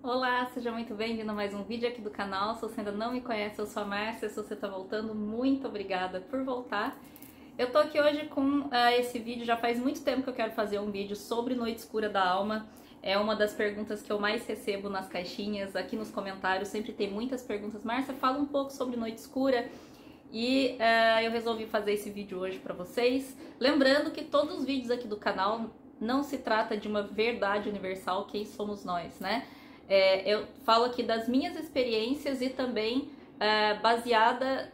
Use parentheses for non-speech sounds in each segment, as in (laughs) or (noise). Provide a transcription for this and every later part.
Olá, seja muito bem-vindo a mais um vídeo aqui do canal. Se você ainda não me conhece, eu sou a Márcia. Se você está voltando, muito obrigada por voltar. Eu tô aqui hoje com uh, esse vídeo, já faz muito tempo que eu quero fazer um vídeo sobre Noite Escura da Alma. É uma das perguntas que eu mais recebo nas caixinhas, aqui nos comentários, sempre tem muitas perguntas. Márcia, fala um pouco sobre Noite Escura. E uh, eu resolvi fazer esse vídeo hoje para vocês. Lembrando que todos os vídeos aqui do canal não se trata de uma verdade universal, quem somos nós, né? É, eu falo aqui das minhas experiências e também é, baseada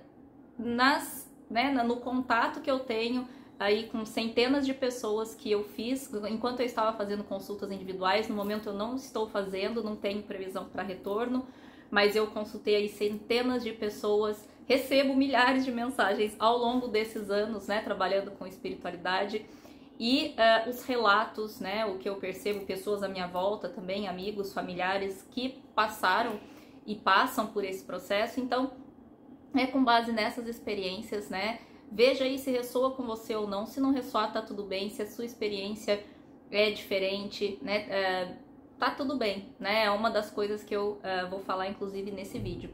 nas, né, no contato que eu tenho aí com centenas de pessoas que eu fiz enquanto eu estava fazendo consultas individuais. No momento eu não estou fazendo, não tenho previsão para retorno, mas eu consultei aí centenas de pessoas, recebo milhares de mensagens ao longo desses anos, né, trabalhando com espiritualidade e uh, os relatos, né, o que eu percebo, pessoas à minha volta também, amigos, familiares que passaram e passam por esse processo. Então, é com base nessas experiências, né? Veja aí se ressoa com você ou não. Se não ressoar, tá tudo bem. Se a sua experiência é diferente, né? Uh, tá tudo bem, né? É uma das coisas que eu uh, vou falar, inclusive, nesse vídeo.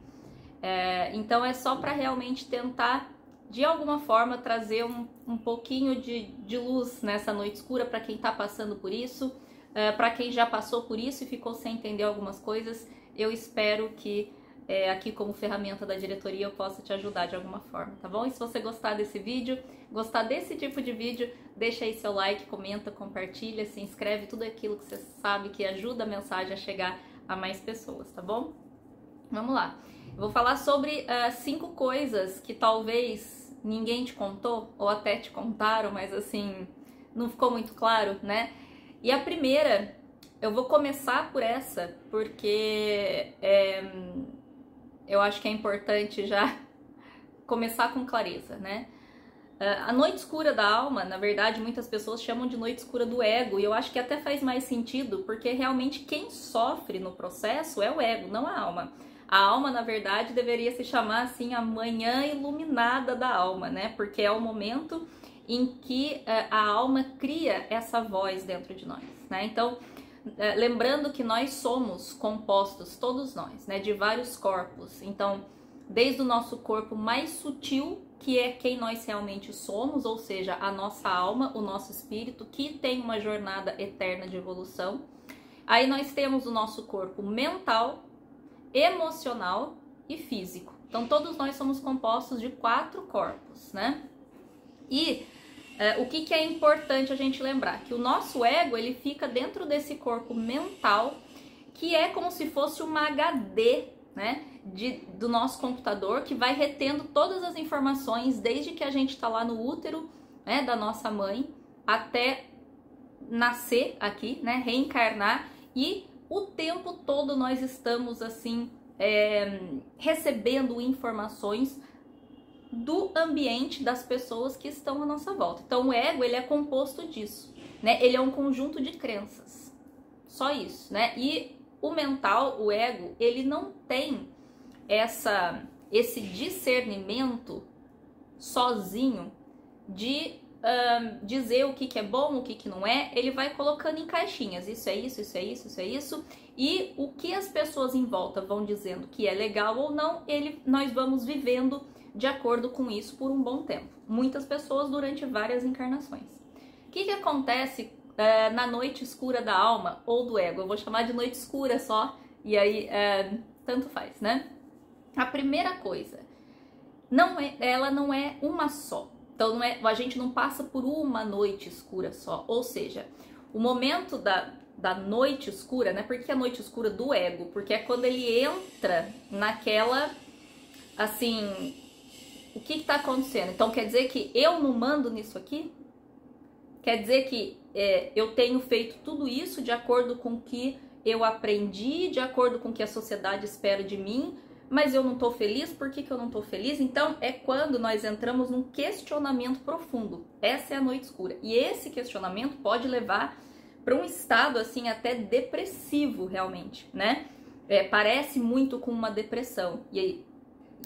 então, é só para realmente tentar de alguma forma trazer um, um pouquinho de, de luz nessa noite escura para quem está passando por isso, uh, eh, para quem já passou por isso e ficou sem entender algumas coisas. Eu espero que é, aqui como ferramenta da diretoria eu possa te ajudar de alguma forma, tá bom? E se você gostar desse vídeo, gostar desse tipo de vídeo, deixa aí seu like, comenta, compartilha, se inscreve, tudo aquilo que você sabe que ajuda a mensagem a chegar a mais pessoas, tá bom? Vamos lá. Vou falar sobre uh, cinco coisas que talvez ninguém te contou, ou até te contaram, mas assim, não ficou muito claro, né? E a primeira, eu vou começar por essa, porque é, eu acho que é importante já (laughs) começar com clareza, né? Ah, a noite escura da alma, na verdade, muitas pessoas chamam de noite escura do ego, e eu acho que até faz mais sentido, porque realmente quem sofre no processo é o ego, não a alma. A alma, na verdade, deveria se chamar assim a manhã iluminada da alma, né? Porque é o momento em que é, a alma cria essa voz dentro de nós, né? Então, é, lembrando que nós somos compostos, todos nós, né, de vários corpos. Então, desde o nosso corpo mais sutil, que é quem nós realmente somos, ou seja, a nossa alma, o nosso espírito, que tem uma jornada eterna de evolução. Aí nós temos o nosso corpo mental, emocional e físico. Então, todos nós somos compostos de quatro corpos, né? E é, o que, que é importante a gente lembrar? Que o nosso ego, ele fica dentro desse corpo mental, que é como se fosse uma HD, né? De, do nosso computador, que vai retendo todas as informações desde que a gente está lá no útero né, da nossa mãe até nascer aqui, né? Reencarnar e o tempo todo nós estamos assim é, recebendo informações do ambiente das pessoas que estão à nossa volta. Então o ego ele é composto disso, né? Ele é um conjunto de crenças, só isso, né? E o mental, o ego, ele não tem essa esse discernimento sozinho de dizer o que, que é bom, o que, que não é, ele vai colocando em caixinhas. Isso é isso, isso é isso, isso é isso. E o que as pessoas em volta vão dizendo que é legal ou não, ele, nós vamos vivendo de acordo com isso por um bom tempo. Muitas pessoas durante várias encarnações. O que, que acontece uh, na noite escura da alma ou do ego? Eu vou chamar de noite escura só, e aí uh, tanto faz, né? A primeira coisa, não é, ela não é uma só. Então não é, a gente não passa por uma noite escura só. Ou seja, o momento da, da noite escura, né? Por que a noite escura do ego? Porque é quando ele entra naquela assim. O que está acontecendo? Então quer dizer que eu não mando nisso aqui? Quer dizer que é, eu tenho feito tudo isso de acordo com o que eu aprendi, de acordo com o que a sociedade espera de mim, mas eu não tô feliz, por que, que eu não tô feliz? Então é quando nós entramos num questionamento profundo. Essa é a noite escura. E esse questionamento pode levar para um estado assim até depressivo realmente, né? É, parece muito com uma depressão. E aí,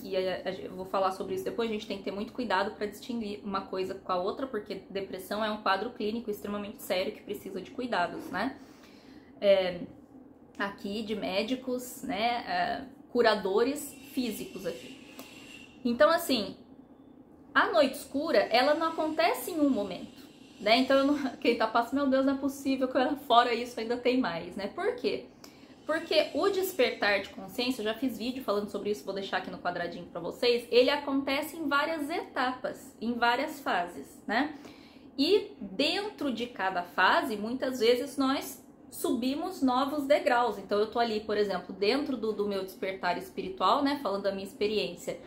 e aí, eu vou falar sobre isso depois, a gente tem que ter muito cuidado para distinguir uma coisa com a outra, porque depressão é um quadro clínico extremamente sério que precisa de cuidados, né? É, aqui de médicos, né, uh, curadores físicos aqui. Então, assim, a noite escura, ela não acontece em um momento, né? Então, não, (laughs) quem tá passando, meu Deus, não é possível que fora isso ainda tem mais, né? Por quê? Porque o despertar de consciência, eu já fiz vídeo falando sobre isso, vou deixar aqui no quadradinho para vocês, ele acontece em várias etapas, em várias fases, né? E dentro de cada fase, muitas vezes nós subimos novos degraus. Então eu tô ali, por exemplo, dentro do, do meu despertar espiritual, né? Falando da minha experiência.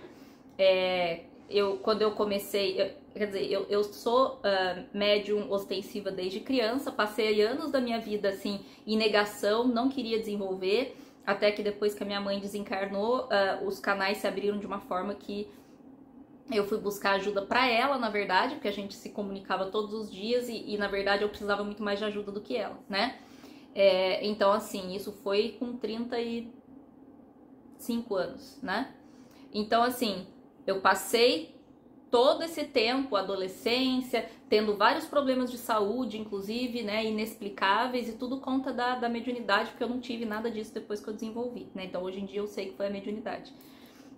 É, eu, quando eu comecei, eu, quer dizer, eu, eu sou uh, médium ostensiva desde criança, passei anos da minha vida assim em negação, não queria desenvolver, até que depois que a minha mãe desencarnou, uh, os canais se abriram de uma forma que eu fui buscar ajuda para ela, na verdade, porque a gente se comunicava todos os dias e, e, na verdade eu precisava muito mais de ajuda do que ela, né? É, então, assim, isso foi com 35 anos, né? Então, assim, eu passei todo esse tempo, adolescência, tendo vários problemas de saúde, inclusive, né, inexplicáveis, e tudo conta da, da mediunidade, porque eu não tive nada disso depois que eu desenvolvi, né? Então hoje em dia eu sei que foi a mediunidade.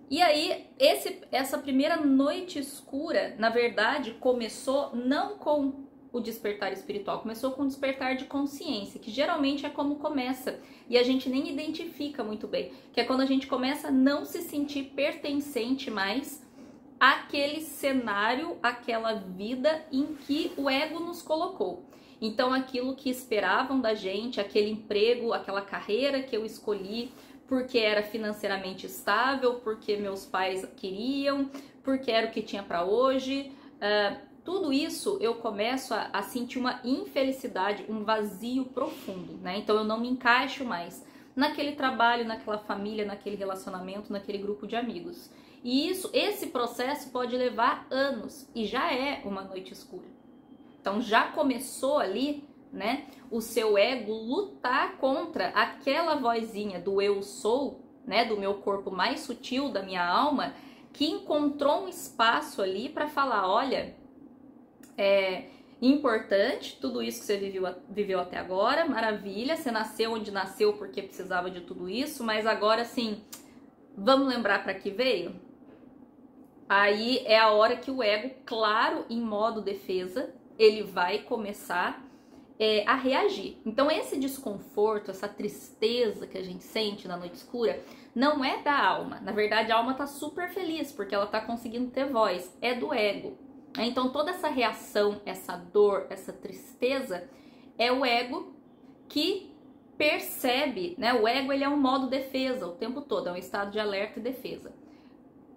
E aí, esse, essa primeira noite escura, na verdade, começou não com o despertar espiritual, começou com o despertar de consciência, que geralmente é como começa, e a gente nem identifica muito bem, que é quando a gente começa a não se sentir pertencente mais àquele cenário, àquela vida em que o ego nos colocou. Então, aquilo que esperavam da gente, aquele emprego, aquela carreira que eu escolhi, porque era financeiramente estável, porque meus pais queriam, porque era o que tinha para hoje. Uh, tudo isso eu começo a, a, sentir uma infelicidade, um vazio profundo, né? Então eu não me encaixo mais naquele trabalho, naquela família, naquele relacionamento, naquele grupo de amigos. E isso, esse processo pode levar anos e já é uma noite escura. Então já começou ali né? O seu ego lutar contra aquela vozinha do eu sou, né? Do meu corpo mais sutil, da minha alma, que encontrou um espaço ali para falar: olha, é importante tudo isso que você viveu, viveu até agora, maravilha, você nasceu onde nasceu porque precisava de tudo isso, mas agora sim, vamos lembrar para que veio? Aí é a hora que o ego, claro, em modo defesa, ele vai começar é, a reagir. Então, esse desconforto, essa tristeza que a gente sente na noite escura, não é da alma. Na verdade, a alma tá super feliz porque ela tá conseguindo ter voz. É do ego. Então, toda essa reação, essa dor, essa tristeza é o ego que percebe, né? O ego ele é um modo defesa o tempo todo, é um estado de alerta e defesa.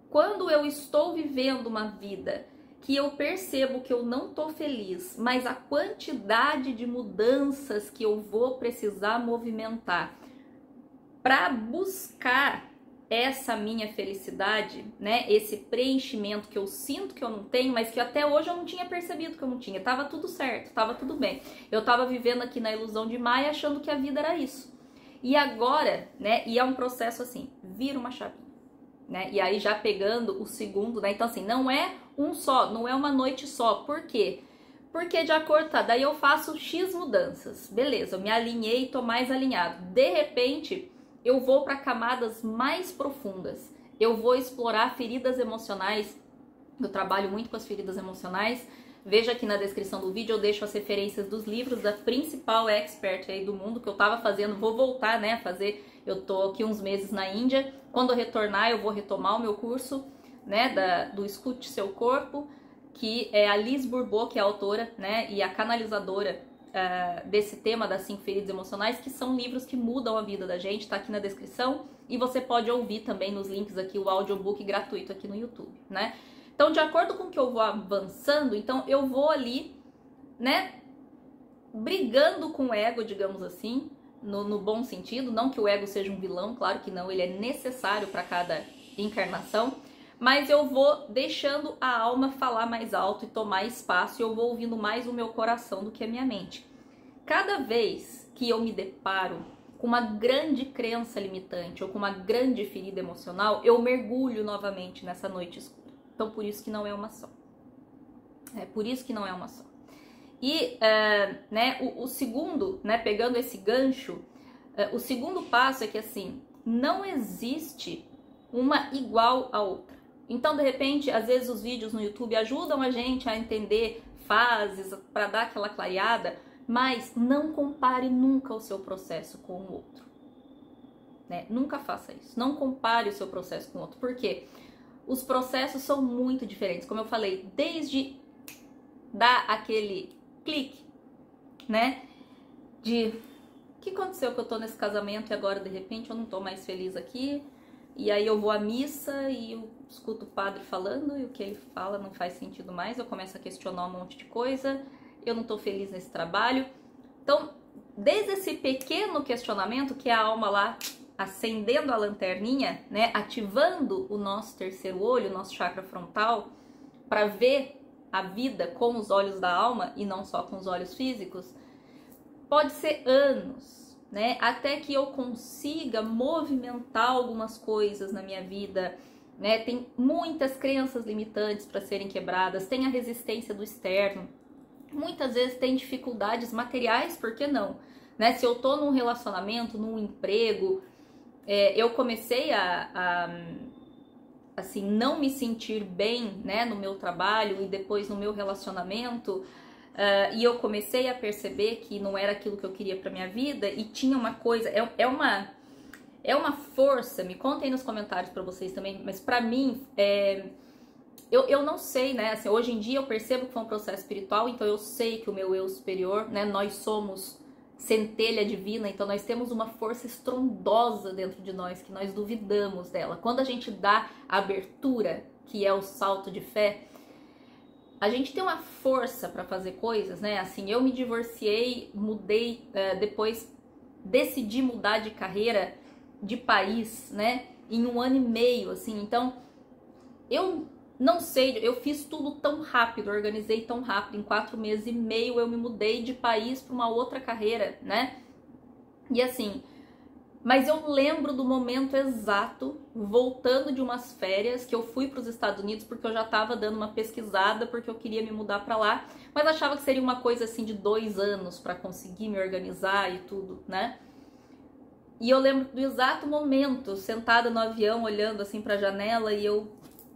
Quando eu estou vivendo uma vida que eu percebo que eu não tô feliz, mas a quantidade de mudanças que eu vou precisar movimentar para buscar essa minha felicidade, né? Esse preenchimento que eu sinto que eu não tenho, mas que até hoje eu não tinha percebido que eu não tinha. Tava tudo certo, tava tudo bem. Eu tava vivendo aqui na ilusão de Maia achando que a vida era isso. E agora, né? E é um processo assim, vira uma chavinha, né? E aí já pegando o segundo, né? Então assim, não é um só, não é uma noite só. Por quê? Porque de acordo, tá, daí eu faço X mudanças. Beleza, eu me alinhei, tô mais alinhado. De repente, eu vou para camadas mais profundas. Eu vou explorar feridas emocionais. Eu trabalho muito com as feridas emocionais. Veja aqui na descrição do vídeo, eu deixo as referências dos livros da principal expert aí do mundo que eu tava fazendo. Vou voltar, né, a fazer. Eu tô aqui uns meses na Índia. Quando eu retornar, eu vou retomar o meu curso né, da, do Escute Seu Corpo, que é a Liz Bourbeau, que é a autora, né, e a canalizadora uh, desse tema das cinco feridas emocionais, que são livros que mudam a vida da gente, tá aqui na descrição, e você pode ouvir também nos links aqui o audiobook gratuito aqui no YouTube, né? Então, de acordo com o que eu vou avançando, então eu vou ali, né, brigando com o ego, digamos assim, no, no bom sentido, não que o ego seja um vilão, claro que não, ele é necessário para cada encarnação, mas eu vou deixando a alma falar mais alto e tomar espaço e eu vou ouvindo mais o meu coração do que a minha mente. Cada vez que eu me deparo com uma grande crença limitante ou com uma grande ferida emocional, eu mergulho novamente nessa noite escura. Então, por isso que não é uma só. É por isso que não é uma só. E, uh, né, o, o segundo, né, pegando esse gancho, Uh, o segundo passo é que assim, não existe uma igual a outra. Então, de repente, às vezes os vídeos no YouTube ajudam a gente a entender fases para dar aquela clareada, mas não compare nunca o seu processo com o outro. Né? Nunca faça isso. Não compare o seu processo com o outro. Por quê? Os processos são muito diferentes. Como eu falei, desde dar aquele clique, né? De o que aconteceu que eu tô nesse casamento e agora de repente eu não tô mais feliz aqui. E aí eu vou à missa e eu escuto o padre falando e o que ele fala não faz sentido mais. Eu começo a questionar um monte de coisa. Eu não tô feliz nesse trabalho. Então, desde esse pequeno questionamento que é a alma lá acendendo a lanterninha, né, ativando o nosso terceiro olho, o nosso chakra frontal, para ver a vida com os olhos da alma e não só com os olhos físicos, pode ser anos, né? Até que eu consiga movimentar algumas coisas na minha vida, né? Tem muitas crenças limitantes para serem quebradas, tem a resistência do externo. Muitas vezes tem dificuldades materiais, por que não? Né? Se eu tô num relacionamento, num emprego, é, eu comecei a, a assim não me sentir bem né no meu trabalho e depois no meu relacionamento uh, e eu comecei a perceber que não era aquilo que eu queria para minha vida e tinha uma coisa é, é uma é uma força me contem nos comentários para vocês também mas para mim é, eu, eu não sei né assim, hoje em dia eu percebo que foi um processo espiritual então eu sei que o meu eu superior né nós somos centelha divina, então nós temos uma força estrondosa dentro de nós que nós duvidamos dela. Quando a gente dá a abertura, que é o salto de fé, a gente tem uma força para fazer coisas, né? Assim, eu me divorciei, mudei, uh, depois decidi mudar de carreira, de país, né? Em um ano e meio, assim. Então, eu não sei, eu fiz tudo tão rápido, organizei tão rápido. Em quatro meses e meio eu me mudei de país para uma outra carreira, né? E assim, mas eu lembro do momento exato, voltando de umas férias, que eu fui para os Estados Unidos porque eu já estava dando uma pesquisada, porque eu queria me mudar para lá, mas achava que seria uma coisa assim de dois anos para conseguir me organizar e tudo, né? E eu lembro do exato momento, sentada no avião, olhando assim para a janela, e eu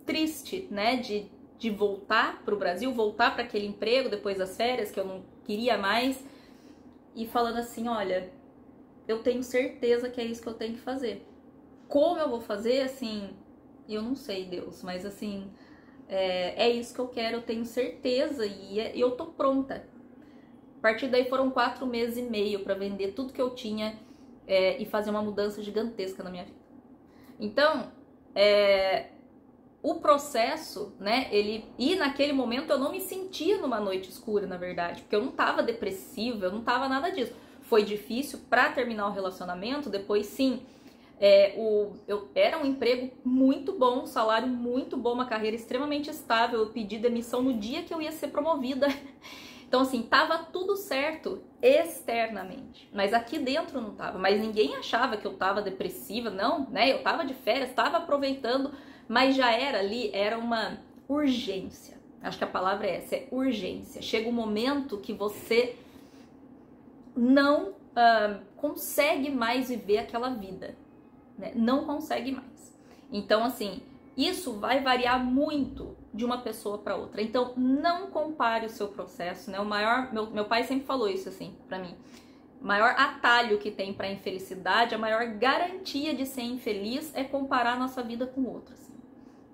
triste, né, de, de voltar para o Brasil, voltar para aquele emprego depois das férias que eu não queria mais e falando assim, olha, eu tenho certeza que é isso que eu tenho que fazer. Como eu vou fazer, assim, eu não sei, Deus, mas assim, é, é isso que eu quero, eu tenho certeza e é, eu tô pronta. A partir daí foram quatro meses e meio para vender tudo que eu tinha é, e fazer uma mudança gigantesca na minha vida. Então, é, o processo, né, ele e naquele momento eu não me sentia numa noite escura, na verdade, porque eu não tava depressiva, eu não tava nada disso. Foi difícil para terminar o relacionamento, depois sim, é, o, eu, era um emprego muito bom, um salário muito bom, uma carreira extremamente estável. Eu pedi demissão no dia que eu ia ser promovida. (laughs) Então, assim, tava tudo certo externamente, mas aqui dentro não tava. Mas ninguém achava que eu tava depressiva, não, né? Eu tava de férias, tava aproveitando mas já era ali, era uma urgência. Acho que a palavra é essa, é urgência. Chega um momento que você não uh, consegue mais viver aquela vida, né? Não consegue mais. Então, assim, isso vai variar muito de uma pessoa para outra. Então, não compare o seu processo, né? O maior, meu, meu pai sempre falou isso assim para mim. O maior atalho que tem para infelicidade, a maior garantia de ser infeliz é comparar nossa vida com outras.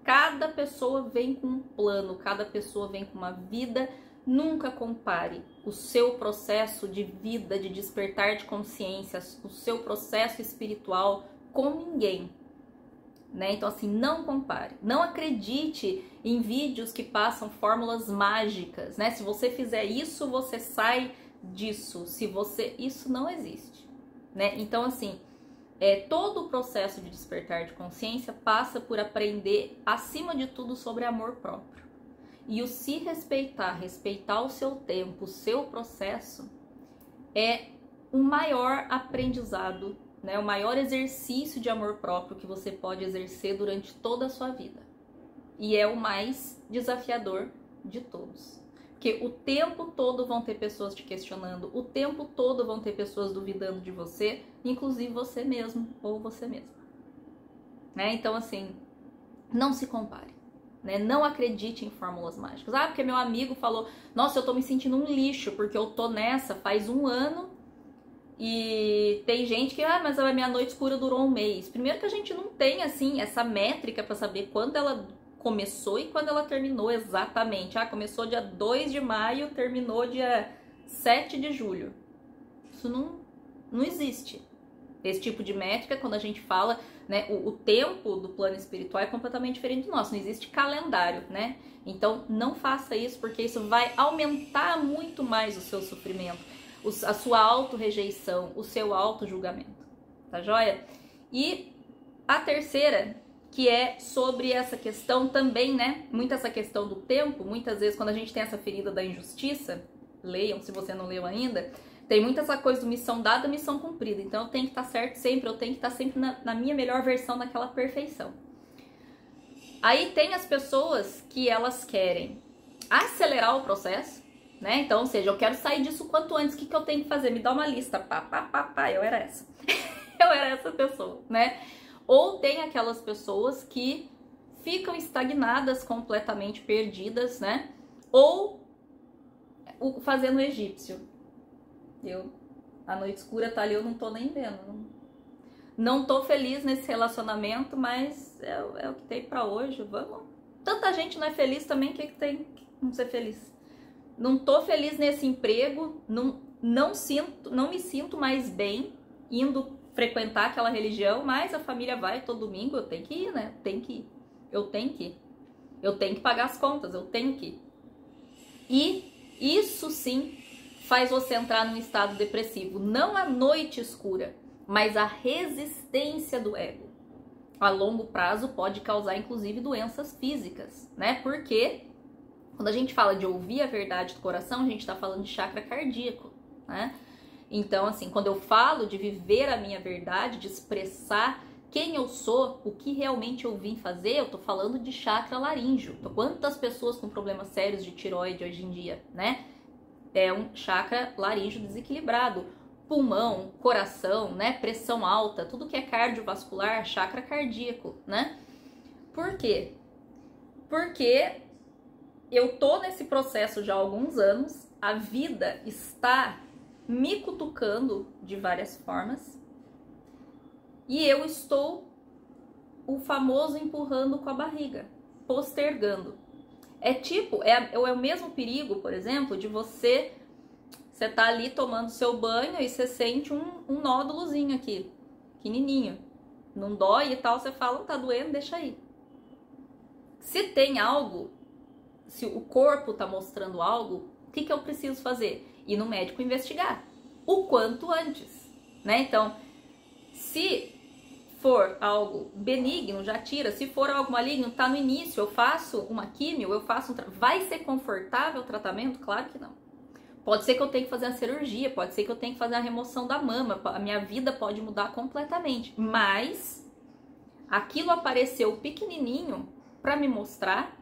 Cada pessoa vem com um plano, cada pessoa vem com uma vida. Nunca compare o seu processo de vida, de despertar de consciência, o seu processo espiritual com ninguém. Né? Então, assim, não compare. Não acredite em vídeos que passam fórmulas mágicas, né? Se você fizer isso, você sai disso. Se você. Isso não existe. Né? Então, assim, é, todo o processo de despertar de consciência passa por aprender, acima de tudo, sobre amor próprio. E o se respeitar, respeitar o seu tempo, o seu processo, é o maior aprendizado, né? o maior exercício de amor próprio que você pode exercer durante toda a sua vida. E é o mais desafiador de todos. Porque o tempo todo vão ter pessoas te questionando, o tempo todo vão ter pessoas duvidando de você, inclusive você mesmo ou você mesma. Né? Então, assim, não se compare. Né? Não acredite em fórmulas mágicas. Ah, porque meu amigo falou: Nossa, eu tô me sentindo um lixo porque eu tô nessa faz um ano e tem gente que, ah, mas a minha noite escura durou um mês. Primeiro que a gente não tem, assim, essa métrica para saber quando ela começou e quando ela terminou exatamente. Ah, começou dia 2 de maio, terminou dia 7 de julho. Isso não, não existe. Esse tipo de métrica, quando a gente fala, né, o, o tempo do plano espiritual é completamente diferente do nosso, não existe calendário, né? Então não faça isso, porque isso vai aumentar muito mais o seu sofrimento, a sua auto-rejeição, o seu auto-julgamento, tá joia? E a terceira, que é sobre essa questão também, né? Muito essa questão do tempo, muitas vezes quando a gente tem essa ferida da injustiça, leiam se você não leu ainda, tem muita essa coisa do missão dada, missão cumprida. Então eu tenho que estar certo sempre, eu tenho que estar sempre na, na minha melhor versão, naquela perfeição. Aí tem as pessoas que elas querem acelerar o processo, né? Então, ou seja, eu quero sair disso quanto antes, o que, que eu tenho que fazer? Me dá uma lista, pá, pá, pá, pá, eu era essa. (laughs) eu era essa pessoa, né? Ou tem aquelas pessoas que ficam estagnadas, completamente perdidas, né? Ou fazendo o egípcio. Eu, a noite escura tá ali, eu não tô nem vendo. Não, tô feliz nesse relacionamento, mas é, é o que tem para hoje. Vamos. Tanta gente não é feliz também, o que, que tem que não ser feliz? Não tô feliz nesse emprego, não, não sinto, não me sinto mais bem indo frequentar aquela religião, mas a família vai todo domingo, eu tenho que ir, né? Tem que ir. Eu tenho que ir. Eu tenho que pagar as contas, eu tenho que ir. E isso sim faz você entrar num estado depressivo. Não a noite escura, mas a resistência do ego. A longo prazo pode causar inclusive doenças físicas, né? Porque quando a gente fala de ouvir a verdade do coração, a gente está falando de chakra cardíaco, né? Então, assim, quando eu falo de viver a minha verdade, de expressar quem eu sou, o que realmente eu vim fazer, eu tô falando de chakra laríngeo. Quantas pessoas com problemas sérios de tiroide hoje em dia, né? É um chakra laríngeo desequilibrado. Pulmão, coração, né? Pressão alta, tudo que é cardiovascular, chakra cardíaco, né? Por quê? Porque eu tô nesse processo já há alguns anos, a vida está me cutucando de várias formas e eu estou o famoso empurrando com a barriga, postergando. É tipo, é, é o mesmo perigo, por exemplo, de você você tá ali tomando seu banho e você sente um, um nódulozinho aqui, pequenininho. Não dói e tal, você fala, tá doendo, deixa aí. Se tem algo, se o corpo tá mostrando algo, o que, que eu preciso fazer? Ir no médico investigar. O quanto antes, né? Então, se for algo benigno, já tira. Se for algo maligno, tá no início, eu faço uma químio, eu faço um vai ser confortável o tratamento? Claro que não. Pode ser que eu tenha que fazer a cirurgia, pode ser que eu tenha que fazer a remoção da mama, a minha vida pode mudar completamente, mas aquilo apareceu pequenininho para me mostrar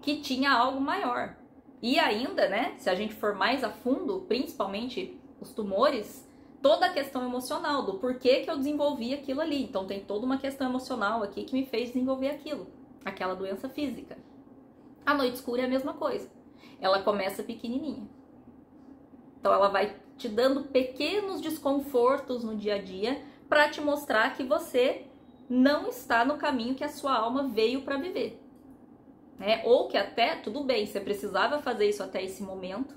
que tinha algo maior. E ainda, né, se a gente for mais a fundo, principalmente os tumores, toda a questão emocional do porquê que eu desenvolvi aquilo ali. Então tem toda uma questão emocional aqui que me fez desenvolver aquilo, aquela doença física. A noite escura é a mesma coisa. Ela começa pequenininha. Então ela vai te dando pequenos desconfortos no dia a dia para te mostrar que você não está no caminho que a sua alma veio para viver. Né? Ou que até, tudo bem, você precisava fazer isso até esse momento,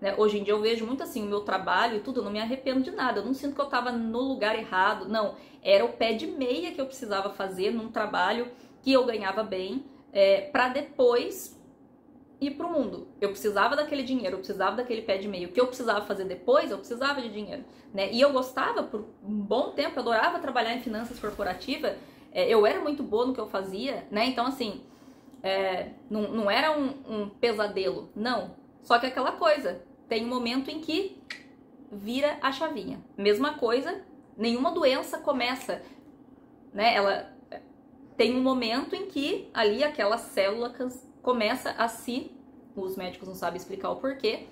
né? Hoje em dia eu vejo muito assim o meu trabalho e tudo, eu não me arrependo de nada. Eu não sinto que eu estava no lugar errado. Não, era o pé de meia que eu precisava fazer num trabalho que eu ganhava bem, é, para depois ir pro mundo. Eu precisava daquele dinheiro, eu precisava daquele pé de meia. O que eu precisava fazer depois, eu precisava de dinheiro, né? E eu gostava por um bom tempo, eu adorava trabalhar em finanças corporativas. É, eu era muito boa no que eu fazia, né? Então assim, é, não, não era um, um pesadelo, não. Só que aquela coisa, tem um momento em que vira a chavinha. Mesma coisa, nenhuma doença começa, né? Ela tem um momento em que ali aquela célula começa a se os médicos não sabem explicar o porquê,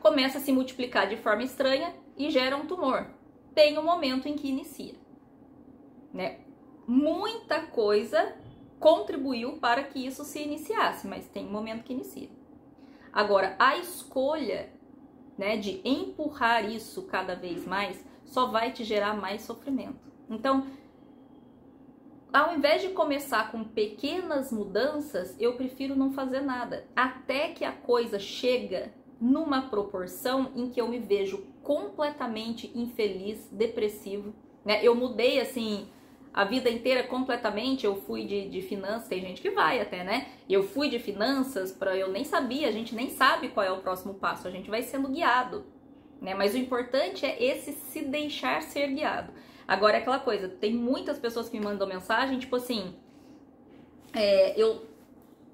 começa a se multiplicar de forma estranha e gera um tumor. Tem um momento em que inicia. Né? Muita coisa contribuiu para que isso se iniciasse, mas tem um momento que inicia. Agora, a escolha né, de empurrar isso cada vez mais só vai te gerar mais sofrimento. Então, ao invés de começar com pequenas mudanças, eu prefiro não fazer nada, até que a coisa chega numa proporção em que eu me vejo completamente infeliz, depressivo, né? Eu mudei assim a vida inteira completamente. Eu fui de, de finanças, tem gente que vai até, né? Eu fui de finanças para eu nem sabia, a gente nem sabe qual é o próximo passo, a gente vai sendo guiado, né? Mas o importante é esse se deixar ser guiado. Agora é aquela coisa, tem muitas pessoas que me mandam mensagem, tipo assim, é, eu,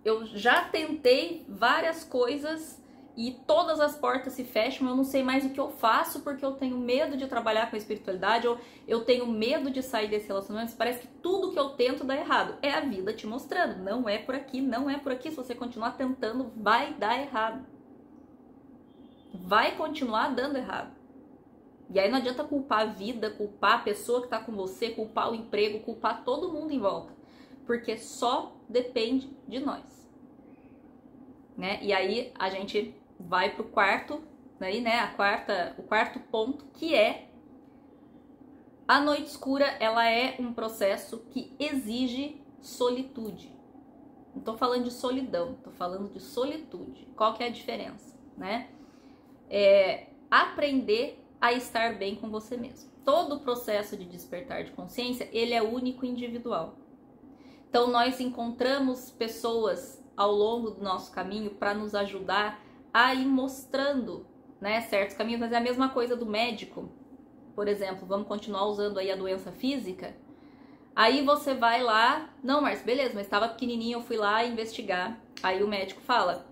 eu já tentei várias coisas e todas as portas se fecham, eu não sei mais o que eu faço porque eu tenho medo de trabalhar com a espiritualidade ou eu tenho medo de sair desse relacionamento. Parece que tudo que eu tento dá errado. É a vida te mostrando, não é por aqui, não é por aqui. Se você continuar tentando, vai dar errado. Vai continuar dando errado. E aí não adianta culpar a vida, culpar a pessoa que tá com você, culpar o emprego, culpar todo mundo em volta, porque só depende de nós. Né? E aí a gente vai pro quarto, aí, né, a quarta, o quarto ponto, que é a noite escura, ela é um processo que exige solitude. Não tô falando de solidão, tô falando de solitude. Qual que é a diferença, né? É aprender a estar bem com você mesmo. Todo o processo de despertar de consciência, ele é único e individual. Então nós encontramos pessoas ao longo do nosso caminho para nos ajudar a ir mostrando né, certos caminhos, mas é a mesma coisa do médico. Por exemplo, vamos continuar usando aí a doença física. Aí você vai lá, não, Márcio, beleza, mas estava pequenininho, eu fui lá investigar. Aí o médico fala: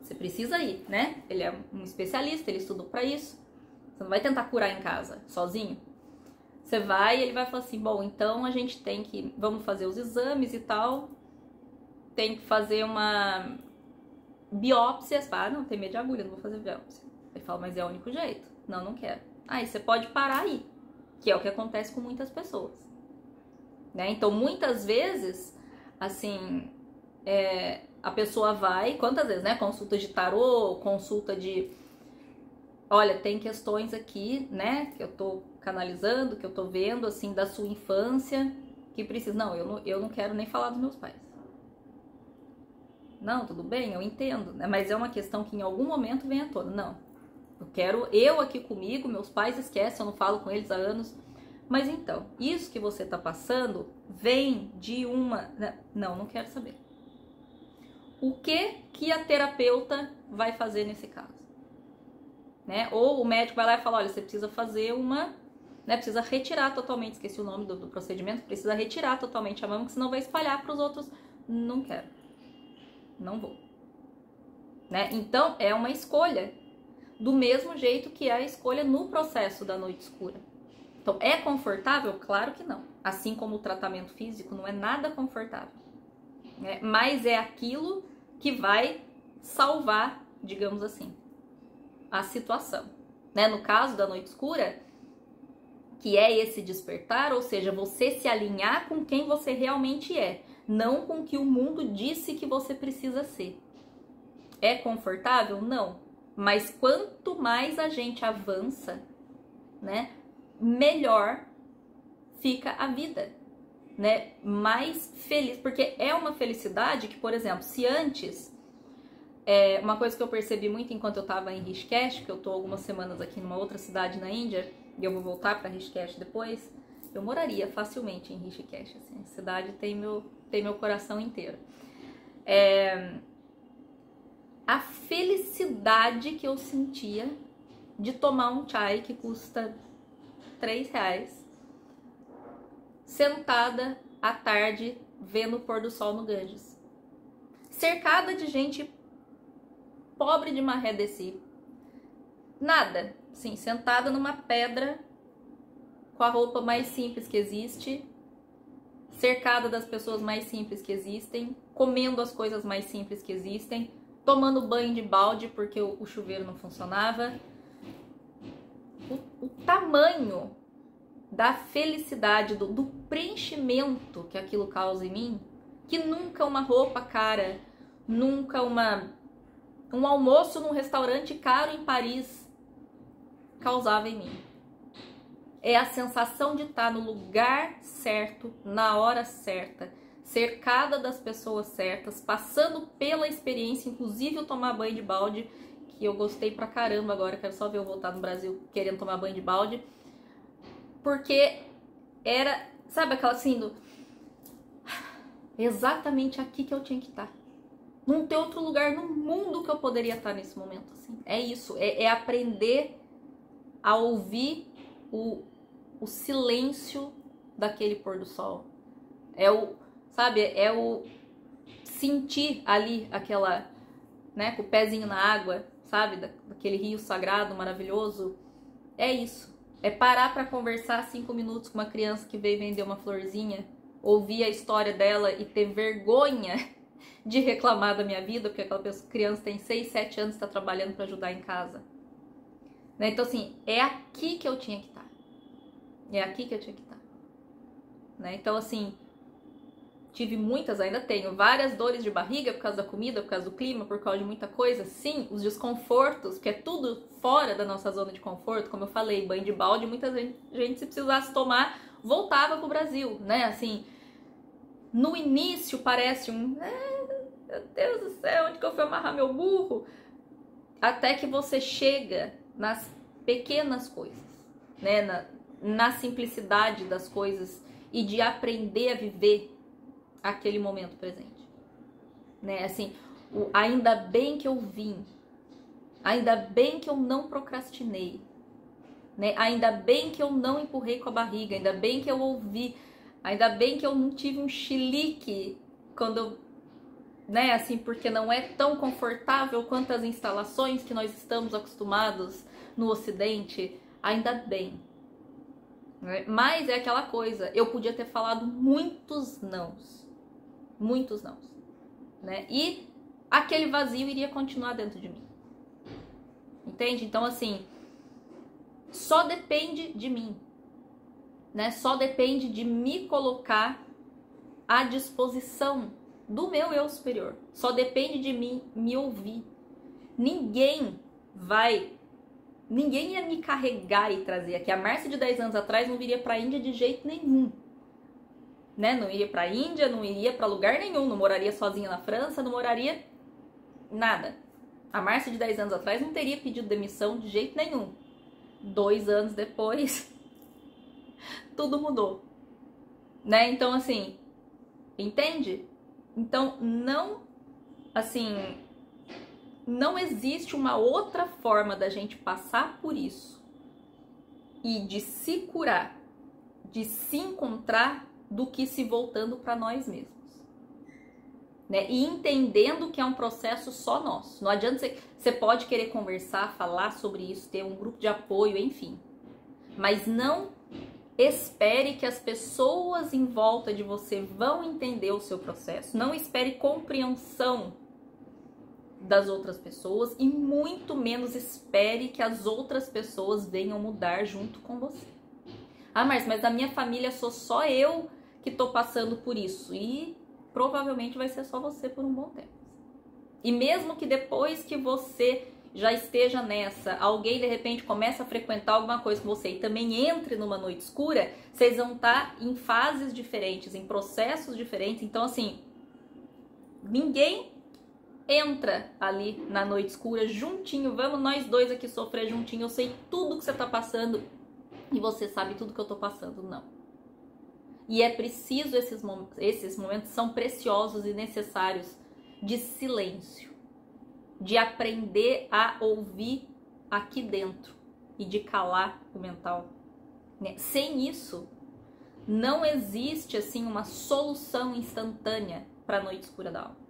você precisa ir, né? Ele é um especialista, ele estudou para isso. Você não vai tentar curar em casa, sozinho. Você vai e ele vai falar assim: bom, então a gente tem que, vamos fazer os exames e tal. Tem que fazer uma biópsias. Ah, não, tem medo de agulha, não vou fazer biópsia. Ele fala, mas é o único jeito. Não, não quero. Aí você pode parar aí, que é o que acontece com muitas pessoas. Né? Então, muitas vezes, assim, é, a pessoa vai, quantas vezes, né? Consulta de tarô, consulta de. Olha, tem questões aqui, né? Que eu tô canalizando, que eu tô vendo, assim, da sua infância, que precisa. Não, eu não, eu não quero nem falar dos meus pais. Não, tudo bem, eu entendo, né? Mas é uma questão que em algum momento vem à tona. Não. Eu quero eu aqui comigo, meus pais esquecem, eu não falo com eles há anos. Mas então, isso que você está passando vem de uma. Né? Não, não quero saber. O que que a terapeuta vai fazer nesse caso? Né? Ou o médico vai lá e fala: olha, você precisa fazer uma. Né, precisa retirar totalmente, esqueci o nome do, do procedimento, precisa retirar totalmente a mama, que senão vai espalhar para os outros. Não quero não vou. Né? Então é uma escolha, do mesmo jeito que é a escolha no processo da noite escura. Então é confortável? Claro que não. Assim como o tratamento físico não é nada confortável. Né? Mas é aquilo que vai salvar, digamos assim, a situação. Né? No caso da noite escura, que é esse despertar, ou seja, você se alinhar com quem você realmente é não com o que o mundo disse que você precisa ser. É confortável? Não. Mas quanto mais a gente avança, né, melhor fica a vida, né? Mais feliz, porque é uma felicidade que, por exemplo, se antes é uma coisa que eu percebi muito enquanto eu estava em Rishikesh, que eu tô algumas semanas aqui numa outra cidade na Índia, e eu vou voltar para Rishikesh depois, eu moraria facilmente em Rishikesh, assim, a cidade tem meu tem meu coração inteiro. É, a felicidade que eu sentia de tomar um chai que custa 3 reais, sentada à tarde vendo o pôr do sol no Ganges, cercada de gente pobre de maré desse, nada, sim, sentada numa pedra com a roupa mais simples que existe, cercada das pessoas mais simples que existem, comendo as coisas mais simples que existem, tomando banho de balde porque o, chuveiro não funcionava. O, o, tamanho da felicidade, do, do preenchimento que aquilo causa em mim, que nunca uma roupa cara, nunca uma um almoço num restaurante caro em Paris causava em mim. É a sensação de estar no lugar certo, na hora certa, cercada das pessoas certas, passando pela experiência, inclusive o tomar banho de balde, que eu gostei pra caramba agora, quero só ver eu voltar no Brasil querendo tomar banho de balde. Porque era, sabe aquela assim, do... exatamente aqui que eu tinha que estar. Não tem outro lugar no mundo que eu poderia estar nesse momento. Assim. É isso, é, é aprender a ouvir o, o silêncio daquele pôr do sol. É o, sabe, é o sentir ali aquela, né, com o pezinho na água, sabe, daquele rio sagrado maravilhoso. É isso. É parar para conversar cinco minutos com uma criança que veio vender uma florzinha, ouvir a história dela e ter vergonha (laughs) de reclamar da minha vida, porque aquela pessoa, criança tem 6, 7 anos está trabalhando para ajudar em casa. Né? Então, assim, é aqui que eu tinha que estar. É aqui que eu tinha que estar. Né? Então, assim, tive muitas, ainda tenho, várias dores de barriga por causa da comida, por causa do clima, por causa de muita coisa. Sim, os desconfortos, que é tudo fora da nossa zona de conforto, como eu falei, banho de balde, muita gente, gente se precisasse tomar, voltava pro Brasil, né? Assim, no início parece um. É, meu Deus do céu, onde que eu fui amarrar meu burro? Até que você chega nas pequenas coisas, né? Na, na simplicidade das coisas e de aprender a viver aquele momento presente. Né? Assim, o, ainda bem que eu vim. Ainda bem que eu não procrastinei. Né? Ainda bem que eu não empurrei com a barriga, ainda bem que eu ouvi Ainda bem que eu não tive um chilique quando, né, assim, porque não é tão confortável quanto as instalações que nós estamos acostumados no Ocidente. Ainda bem. Né? Mas é aquela coisa, eu podia ter falado muitos nãos. Muitos nãos. Né? E aquele vazio iria continuar dentro de mim. Entende? Então, assim, só depende de mim né? Só depende de me colocar à disposição do meu eu superior. Só depende de mim me ouvir. Ninguém vai ninguém ia me carregar e trazer aqui. A Márcia de 10 anos atrás não viria para a Índia de jeito nenhum. Né? Não iria para a Índia, não iria para lugar nenhum, não moraria sozinha na França, não moraria nada. A Márcia de 10 anos atrás não teria pedido demissão de jeito nenhum. Dois anos depois, (laughs) tudo mudou. Né? Então, assim, entende? Então, não, assim, não existe uma outra forma da gente passar por isso e de se curar, de se encontrar do que se voltando para nós mesmos. Né? E entendendo que é um processo só nosso. Não adianta você, você pode querer conversar, falar sobre isso, ter um grupo de apoio, enfim. Mas não Espere que as pessoas em volta de você vão entender o seu processo. Não espere compreensão das outras pessoas e muito menos espere que as outras pessoas venham mudar junto com você. Ah, mas, mas na minha família sou só eu que tô passando por isso e provavelmente vai ser só você por um bom tempo. E mesmo que depois que você já esteja nessa, alguém de repente começa a frequentar alguma coisa com você e também entre numa noite escura, vocês vão estar em fases diferentes, em processos diferentes. Então, assim, ninguém entra ali na noite escura juntinho, vamos nós dois aqui sofrer juntinho. Eu sei tudo que você tá passando e você sabe tudo que eu tô passando. Não. E é preciso esses momentos, esses momentos são preciosos e necessários de silêncio de aprender a ouvir aqui dentro e de calar o mental. Né? Sem isso, não existe assim uma solução instantânea para a noite escura da alma.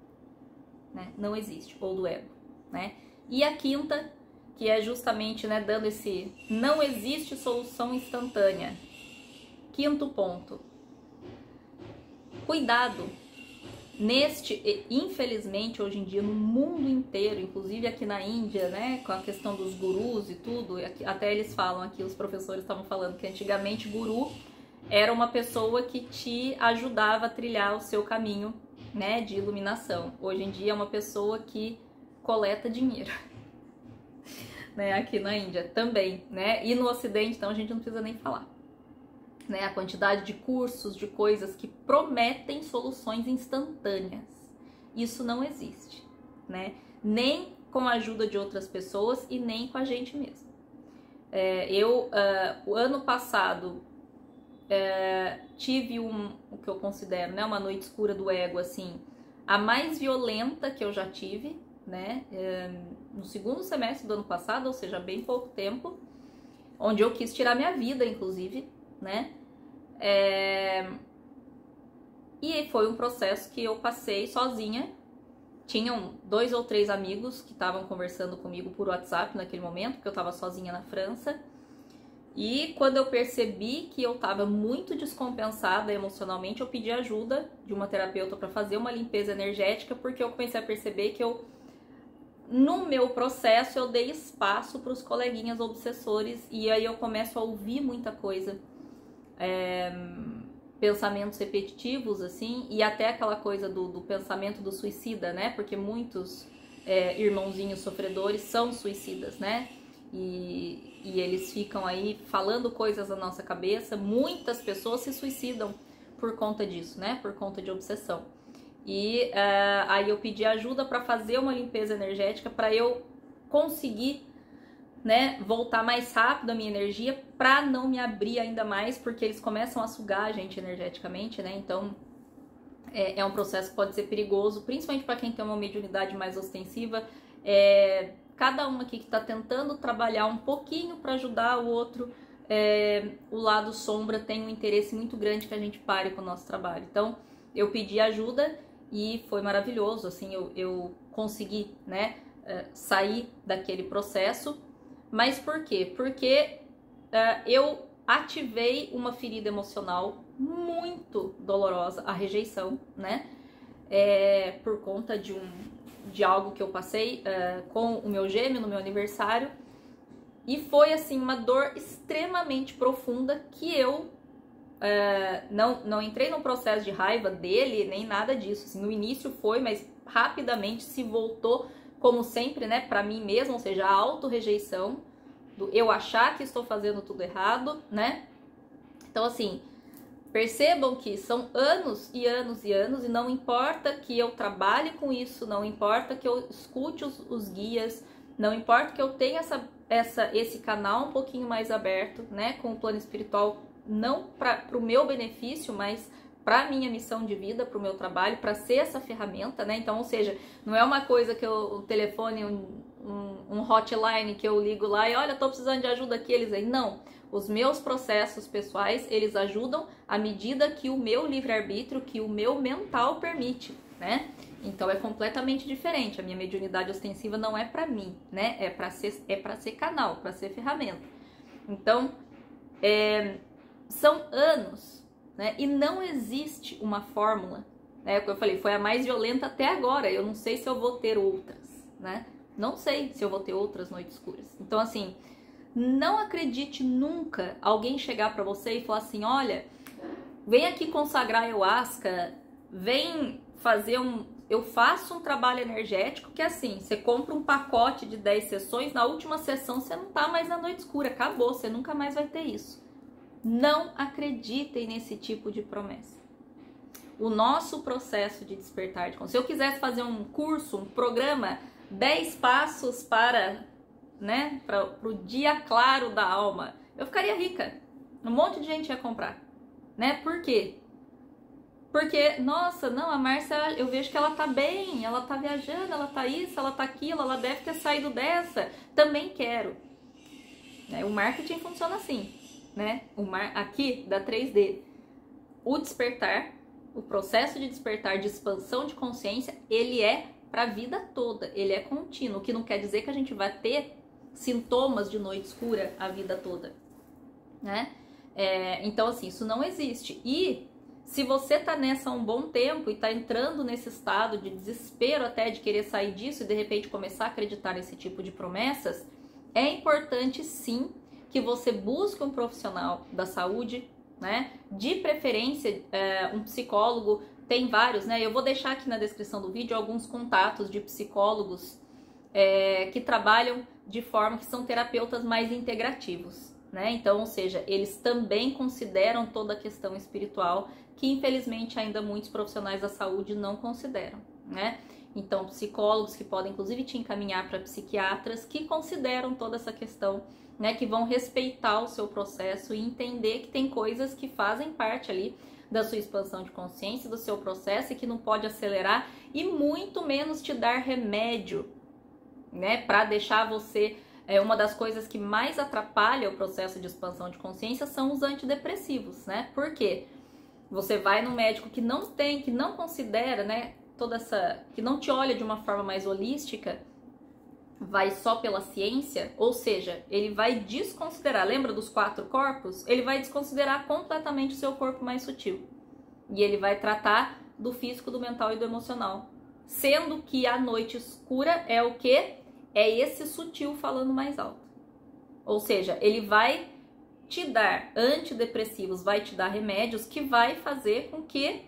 Né? Não existe, ou do ego. Né? E a quinta, que é justamente né, dando esse não existe solução instantânea. Quinto ponto. Cuidado Neste, infelizmente, hoje em dia, no mundo inteiro, inclusive aqui na Índia, né, com a questão dos gurus e tudo, até eles falam aqui, os professores estavam falando que antigamente guru era uma pessoa que te ajudava a trilhar o seu caminho, né, de iluminação. Hoje em dia é uma pessoa que coleta dinheiro. (laughs) né, aqui na Índia também, né? E no Ocidente, então a gente não precisa nem falar. Né, a quantidade de cursos, de coisas que prometem soluções instantâneas. Isso não existe, né? Nem com a ajuda de outras pessoas e nem com a gente mesmo. É, eu, uh, o ano passado, é, tive um, o que eu considero, né, uma noite escura do ego, assim, a mais violenta que eu já tive, né, é, no segundo semestre do ano passado, ou seja, bem pouco tempo, onde eu quis tirar minha vida, inclusive, né, é, e foi um processo que eu passei sozinha. Tinham dois ou três amigos que estavam conversando comigo por WhatsApp naquele momento, porque eu estava sozinha na França. E quando eu percebi que eu estava muito descompensada emocionalmente, eu pedi ajuda de uma terapeuta para fazer uma limpeza energética, porque eu comecei a perceber que eu no meu processo eu dei espaço para os coleguinhas obsessores e aí eu começo a ouvir muita coisa. É, pensamentos repetitivos, assim, e até aquela coisa do, do pensamento do suicida, né? Porque muitos é, irmãozinhos sofredores são suicidas, né? E, e eles ficam aí falando coisas na nossa cabeça. Muitas pessoas se suicidam por conta disso, né? Por conta de obsessão. E uh, aí eu pedi ajuda para fazer uma limpeza energética para eu conseguir, né, voltar mais rápido a minha energia para não me abrir ainda mais, porque eles começam a sugar a gente energeticamente, né? Então é, é um processo que pode ser perigoso, principalmente para quem tem uma mediunidade mais ostensiva. É, cada um aqui que está tentando trabalhar um pouquinho para ajudar o outro, é, o lado sombra tem um interesse muito grande que a gente pare com o nosso trabalho. Então, eu pedi ajuda e foi maravilhoso, assim, eu, eu consegui, né, é, sair daquele processo. Mas por quê? Porque uh, eu ativei uma ferida emocional muito dolorosa, a rejeição, né? É, por conta de um, de algo que eu passei uh, com o meu gêmeo no meu aniversário. E foi assim uma dor extremamente profunda que eu uh, não, não entrei no processo de raiva dele, nem nada disso. Assim, no início foi, mas rapidamente se voltou, como sempre, né, para mim mesmo, ou seja, a autorrejeição, do eu achar que estou fazendo tudo errado, né? Então, assim, Percebam que são anos e anos e anos, e não importa que eu trabalhe com isso, não importa que eu escute os, os guias, não importa que eu tenha essa, essa, esse canal um pouquinho mais aberto, né, com o plano espiritual, não para o meu benefício, mas para minha missão de vida, para o meu trabalho, para ser essa ferramenta, né? Então, ou seja, não é uma coisa que eu, o telefone, um, um, um hotline que eu ligo lá e olha, tô precisando de ajuda aqui, eles aí. Não. Os meus processos pessoais, eles ajudam à medida que o meu livre-arbítrio, que o meu mental permite, né? Então é completamente diferente. A minha mediunidade ostensiva não é para mim, né? É para ser é para ser canal, para ser ferramenta. Então, é, são anos, né? E não existe uma fórmula, né? Como eu falei, foi a mais violenta até agora. Eu não sei se eu vou ter outras, né? Não sei se eu vou ter outras noites escuras. Então, assim, não acredite nunca alguém chegar para você e falar assim: olha, vem aqui consagrar ayahuasca, vem fazer um. Eu faço um trabalho energético que é assim: você compra um pacote de 10 sessões, na última sessão você não tá mais na noite escura, acabou, você nunca mais vai ter isso. Não acreditem nesse tipo de promessa. O nosso processo de despertar de consciência. Se eu quisesse fazer um curso, um programa, 10 passos para né, para o dia claro da alma, eu ficaria rica. Um monte de gente ia comprar, né? Por quê? Porque, nossa, não, a Márcia, eu vejo que ela tá bem, ela tá viajando, ela tá isso, ela tá aquilo, ela deve ter saído dessa. Também quero. Né? O marketing funciona assim, né? O mar... Aqui, da 3D, o despertar, o processo de despertar, de expansão de consciência, ele é para a vida toda, ele é contínuo, o que não quer dizer que a gente vai ter sintomas de noite escura a vida toda, né? É, então, assim, isso não existe. E Se você tá nessa há um bom tempo e tá entrando nesse estado de desespero até de querer sair disso e de repente começar a acreditar nesse tipo de promessas, é importante sim que você busque um profissional da saúde, né? De preferência, é, um psicólogo, tem vários, né? Eu vou deixar aqui na descrição do vídeo alguns contatos de psicólogos é, que trabalham de forma que são terapeutas mais integrativos, né? Então, ou seja, eles também consideram toda a questão espiritual que infelizmente ainda muitos profissionais da saúde não consideram, né? Então, psicólogos que podem inclusive te encaminhar para psiquiatras que consideram toda essa questão, né, que vão respeitar o seu processo e entender que tem coisas que fazem parte ali da sua expansão de consciência, do seu processo e que não pode acelerar e muito menos te dar remédio, né, para deixar você é uma das coisas que mais atrapalha o processo de expansão de consciência são os antidepressivos, né? Por quê? Você vai no médico que não tem, que não considera, né, toda essa, que não te olha de uma forma mais holística, vai só pela ciência, ou seja, ele vai desconsiderar, lembra dos quatro corpos? Ele vai desconsiderar completamente o seu corpo mais sutil. E ele vai tratar do físico, do mental e do emocional. Sendo que a noite escura é o que? É esse sutil falando mais alto. Ou seja, ele vai te dar antidepressivos, vai te dar remédios que vai fazer com que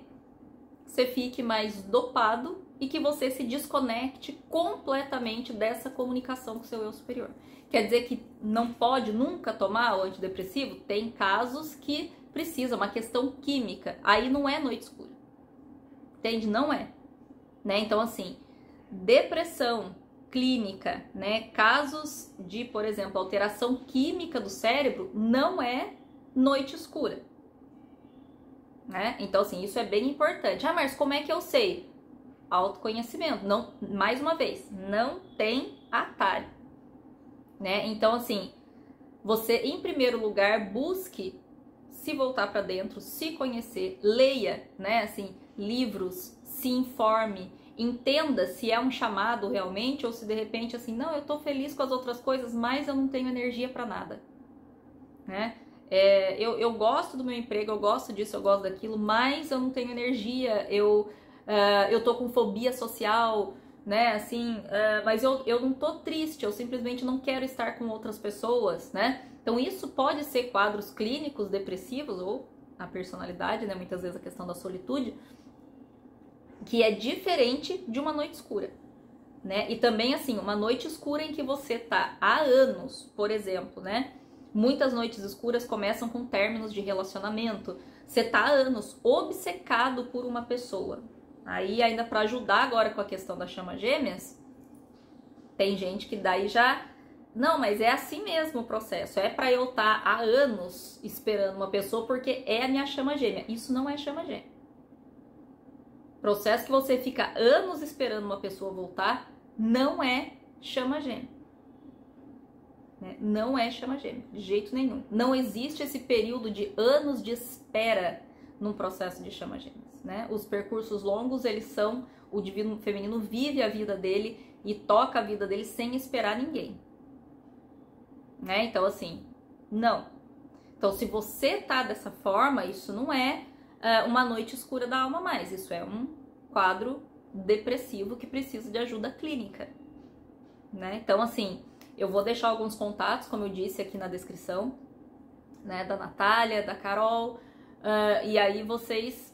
você fique mais dopado e que você se desconecte completamente dessa comunicação com seu eu superior. Quer dizer que não pode nunca tomar o antidepressivo? Tem casos que precisa, uma questão química. Aí não é noite escura. Entende? Não é. Né? Então, assim, depressão clínica, né? Casos de, por exemplo, alteração química do cérebro não é noite escura né? Então, assim, isso é bem importante. Ah, mas como é que eu sei? Autoconhecimento. Não, mais uma vez, não tem atalho, né? Então, assim, você, em primeiro lugar, busque se voltar para dentro, se conhecer, leia, né? Assim, livros, se informe, entenda se é um chamado realmente ou se de repente assim, não, eu tô feliz com as outras coisas, mas eu não tenho energia para nada, né? É, eu, eu gosto do meu emprego, eu gosto disso, eu gosto daquilo, mas eu não tenho energia, eu, uh, eu tô com fobia social, né? Assim, uh, mas eu, eu não tô triste, eu simplesmente não quero estar com outras pessoas, né? Então, isso pode ser quadros clínicos depressivos ou a personalidade, né? Muitas vezes a questão da solitude, que é diferente de uma noite escura. Né? E também assim, uma noite escura em que você tá há anos, por exemplo, né? Muitas noites escuras começam com términos de relacionamento. Você tá há anos obcecado por uma pessoa. Aí, ainda para ajudar agora com a questão da chama gêmeas, tem gente que daí já. Não, mas é assim mesmo o processo. É para eu estar tá há anos esperando uma pessoa porque é a minha chama gêmea. Isso não é chama gêmea. Processo que você fica anos esperando uma pessoa voltar não é chama gêmea. Né? Não é chama gêmea, de jeito nenhum. Não existe esse período de anos de espera num processo de chama gêmeas. Né? Os percursos longos, eles são. O divino feminino vive a vida dele e toca a vida dele sem esperar ninguém. Né? Então, assim, não. Então, se você tá dessa forma, isso não é uh, uma noite escura da alma mais. Isso é um quadro depressivo que precisa de ajuda clínica. Né? Então, assim, eu vou deixar alguns contatos, como eu disse aqui na descrição, né, da Natália, da Carol, uh, e aí vocês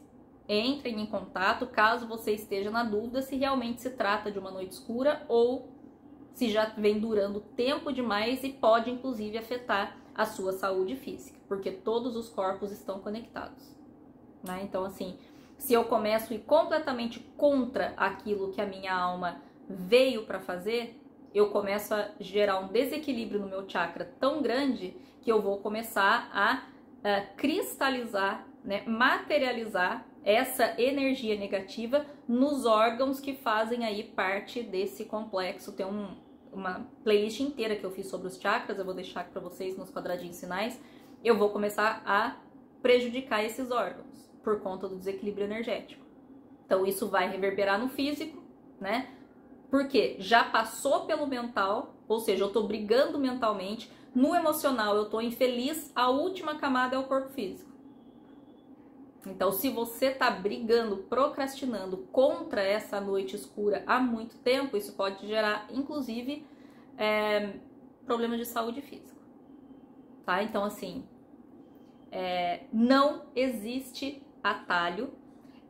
entrem em contato caso você esteja na dúvida se realmente se trata de uma noite escura ou se já vem durando tempo demais e pode inclusive afetar a sua saúde física, porque todos os corpos estão conectados. Né? Então, assim, se eu começo a ir completamente contra aquilo que a minha alma veio para fazer, eu começo a gerar um desequilíbrio no meu chakra tão grande que eu vou começar a, a cristalizar, né, materializar essa energia negativa nos órgãos que fazem aí parte desse complexo. Tem um, uma playlist inteira que eu fiz sobre os chakras, eu vou deixar para vocês nos quadradinhos sinais. Eu vou começar a prejudicar esses órgãos por conta do desequilíbrio energético. Então isso vai reverberar no físico, né? Porque já passou pelo mental, ou seja, eu tô brigando mentalmente, no emocional eu tô infeliz, a última camada é o corpo físico. Então, se você tá brigando, procrastinando contra essa noite escura há muito tempo, isso pode gerar, inclusive, é, problemas de saúde física. Tá? Então, assim, é, não existe atalho.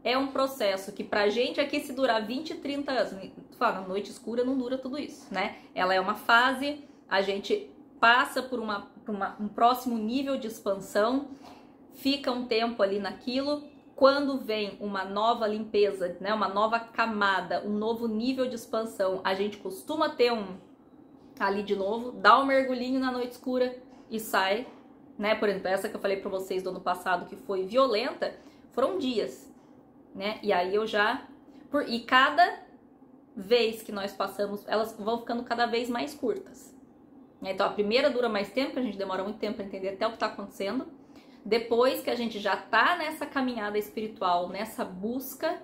É um processo que pra gente aqui se durar 20, 30 anos, fala, noite escura não dura tudo isso, né? Ela é uma fase, a gente passa por uma, por uma um próximo nível de expansão, fica um tempo ali naquilo, quando vem uma nova limpeza, né, uma nova camada, um novo nível de expansão, a gente costuma ter um ali de novo, dá um mergulhinho na noite escura e sai né? Por exemplo, essa que eu falei para vocês do ano passado que foi violenta, foram dias, né? E aí eu já por e cada vez que nós passamos, elas vão ficando cada vez mais curtas. Então a primeira dura mais tempo, a gente demora muito tempo para entender até o que está acontecendo. Depois que a gente já tá nessa caminhada espiritual, nessa busca,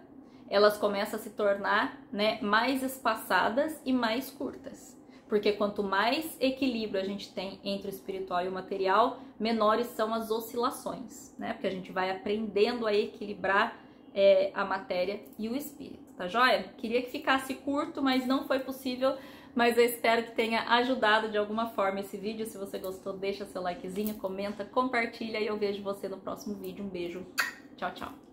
elas começam a se tornar né, mais espaçadas e mais curtas. Porque quanto mais equilíbrio a gente tem entre o espiritual e o material, menores são as oscilações, né? Porque a gente vai aprendendo a equilibrar é, a matéria e o espírito, tá joia? Queria que ficasse curto, mas não foi possível. Mas eu espero que tenha ajudado de alguma forma esse vídeo. Se você gostou, deixa seu likezinho, comenta, compartilha e eu vejo você no próximo vídeo. Um beijo. Tchau, tchau.